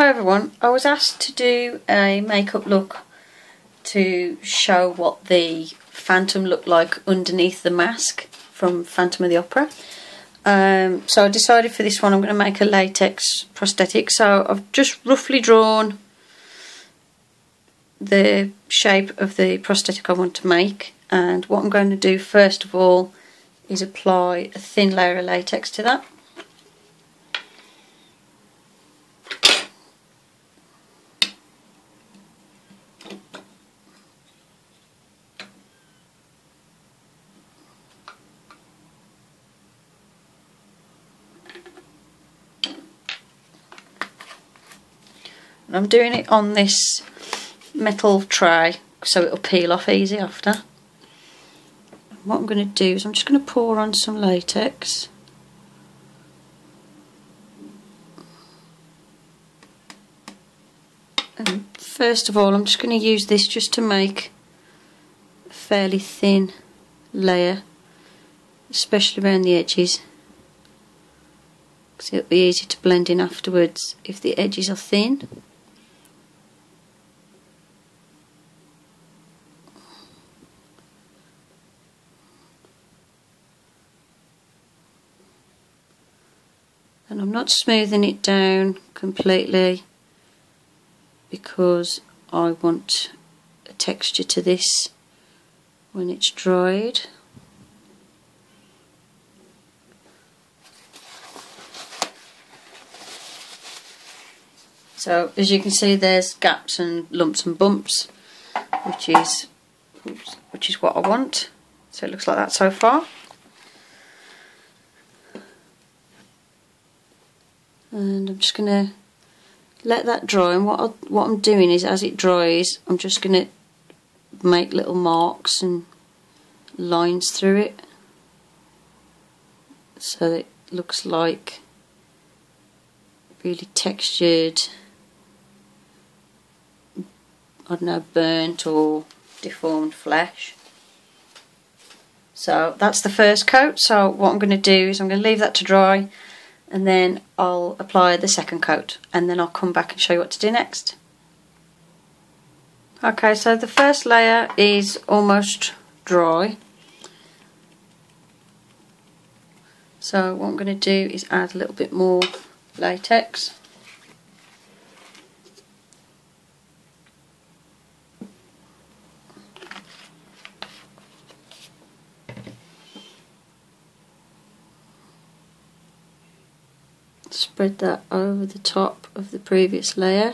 Hi everyone, I was asked to do a makeup look to show what the Phantom looked like underneath the mask from Phantom of the Opera. Um, so I decided for this one I'm going to make a latex prosthetic. So I've just roughly drawn the shape of the prosthetic I want to make and what I'm going to do first of all is apply a thin layer of latex to that. I'm doing it on this metal tray so it'll peel off easy after. What I'm going to do is I'm just going to pour on some latex. And first of all I'm just going to use this just to make a fairly thin layer especially around the edges because it'll be easy to blend in afterwards if the edges are thin. Not smoothing it down completely because I want a texture to this when it's dried. So as you can see there's gaps and lumps and bumps which is which is what I want. So it looks like that so far. and I'm just going to let that dry and what, I, what I'm doing is as it dries I'm just going to make little marks and lines through it so it looks like really textured I don't know burnt or deformed flesh. So that's the first coat. So what I'm going to do is I'm going to leave that to dry and then I'll apply the second coat and then I'll come back and show you what to do next. Okay, so the first layer is almost dry. So what I'm going to do is add a little bit more latex. Spread that over the top of the previous layer.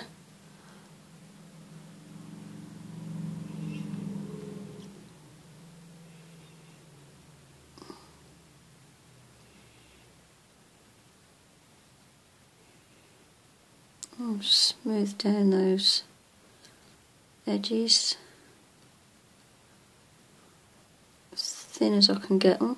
Smooth down those edges as thin as I can get them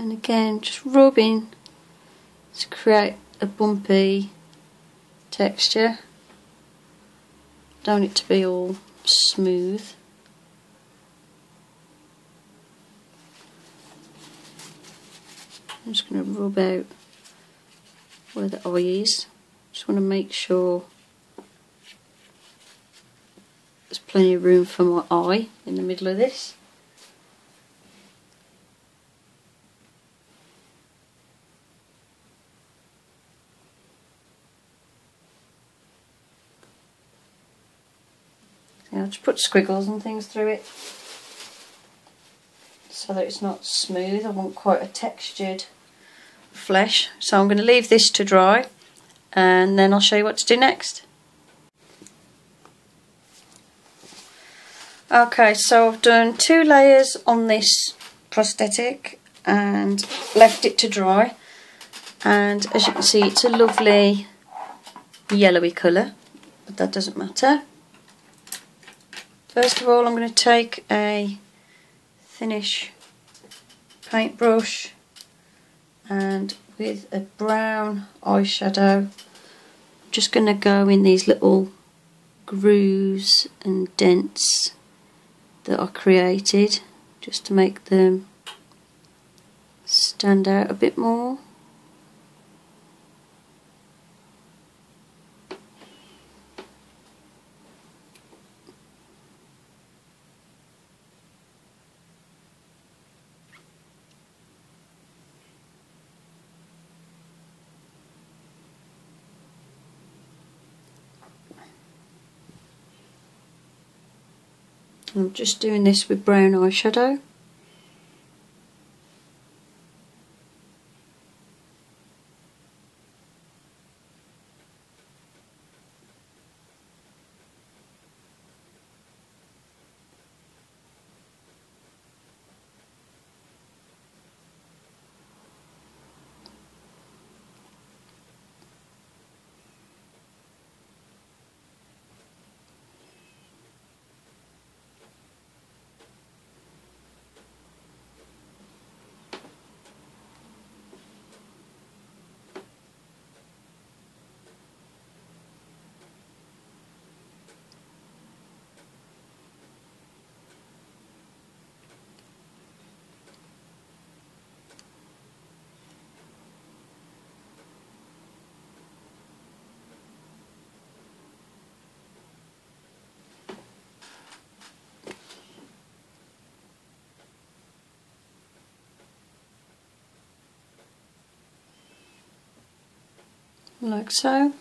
and again just rubbing to create a bumpy texture. Don't want it to be all smooth. I'm just going to rub out where the eye is. Just want to make sure there's plenty of room for my eye in the middle of this I'll just put squiggles and things through it so that it's not smooth. I want quite a textured flesh. So I'm going to leave this to dry and then I'll show you what to do next. Okay, so I've done two layers on this prosthetic and left it to dry and as you can see it's a lovely yellowy colour, but that doesn't matter. First of all I'm going to take a thinnish paintbrush and with a brown eyeshadow I'm just going to go in these little grooves and dents that I created just to make them stand out a bit more. I'm just doing this with brown eyeshadow. Like so.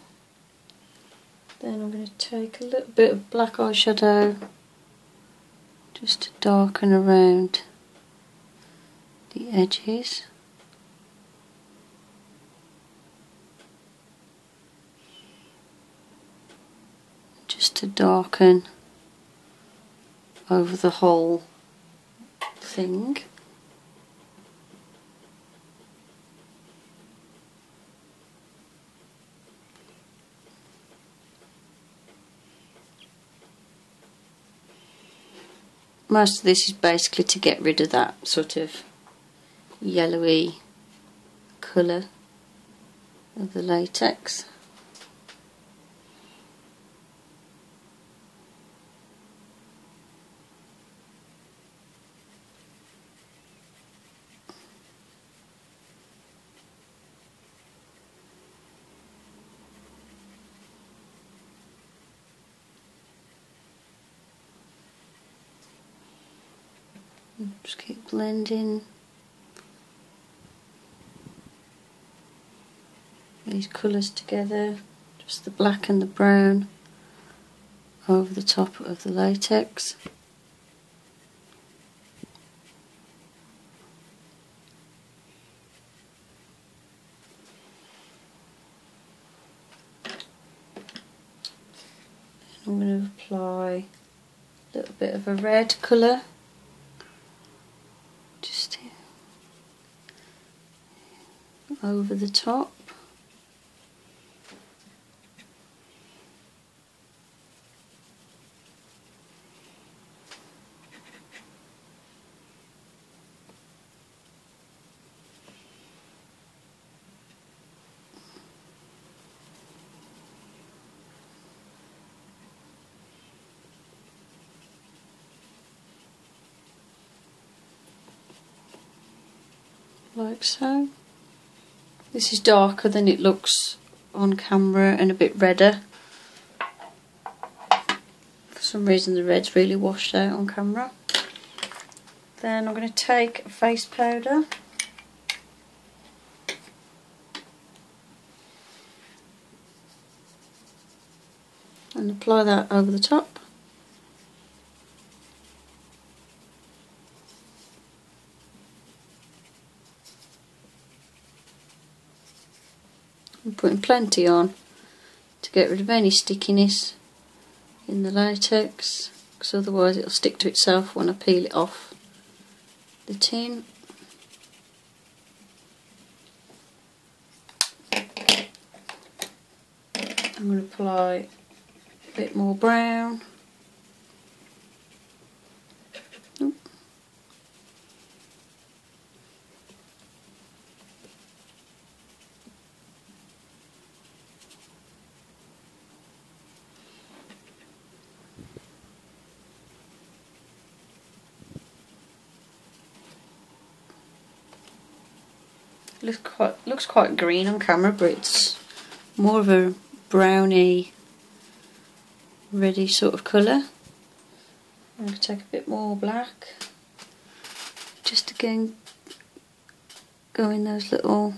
Then I'm going to take a little bit of black eyeshadow just to darken around the edges. Just to darken over the whole thing. Most of this is basically to get rid of that sort of yellowy colour of the latex. Just keep blending these colours together, just the black and the brown over the top of the latex. I'm going to apply a little bit of a red colour over the top. like so. This is darker than it looks on camera and a bit redder. For some reason the red's really washed out on camera. Then I'm going to take face powder. And apply that over the top. I'm putting plenty on to get rid of any stickiness in the latex because otherwise it'll stick to itself when I peel it off the tin. I'm going to apply a bit more brown. Looks quite looks quite green on camera, but it's more of a browny, ready sort of colour. I'm going to take a bit more black, just again go in those little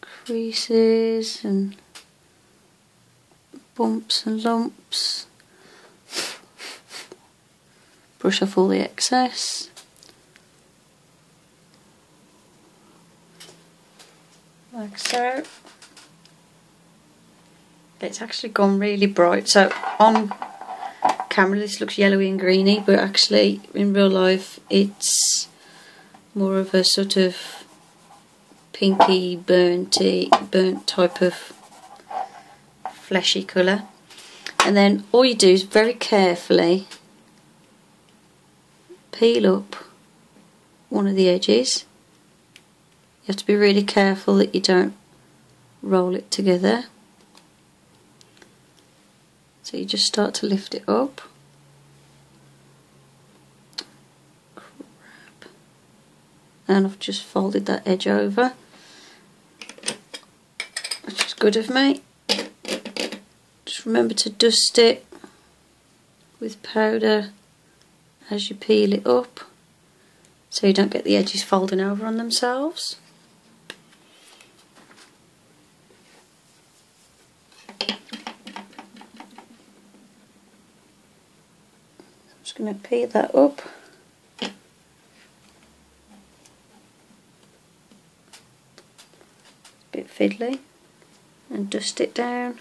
creases and bumps and lumps. Brush off all the excess. Like so. It's actually gone really bright. So on camera this looks yellowy and greeny, but actually in real life it's more of a sort of pinky, burnty, burnt type of fleshy colour. And then all you do is very carefully peel up one of the edges you have to be really careful that you don't roll it together. So you just start to lift it up. And I've just folded that edge over, which is good of me. Just remember to dust it with powder as you peel it up so you don't get the edges folding over on themselves. Going to peel that up. A bit fiddly and dust it down.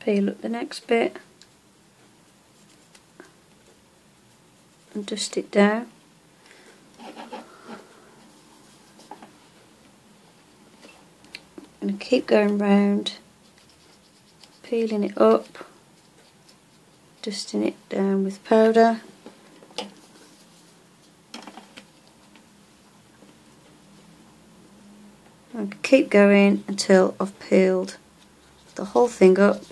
Peel up the next bit and dust it down. Going to keep going round, peeling it up, dusting it down with powder. Keep going until I've peeled the whole thing up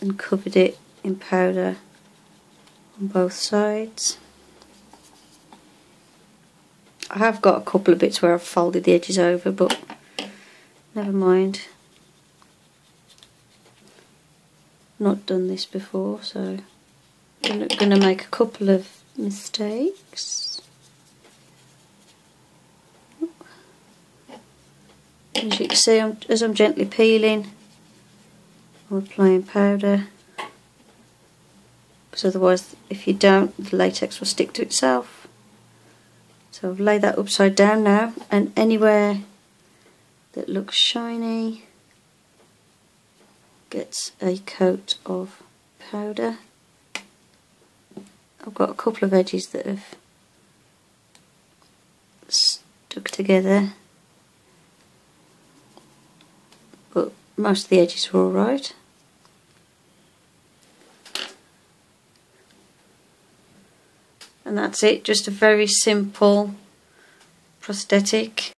and covered it in powder on both sides. I have got a couple of bits where I've folded the edges over, but never mind. Not done this before, so I'm going to make a couple of mistakes. As you can see, I'm, as I'm gently peeling, I'm applying powder. Because otherwise, if you don't, the latex will stick to itself. So I've laid that upside down now and anywhere that looks shiny gets a coat of powder. I've got a couple of edges that have stuck together but most of the edges were alright. And that's it just a very simple prosthetic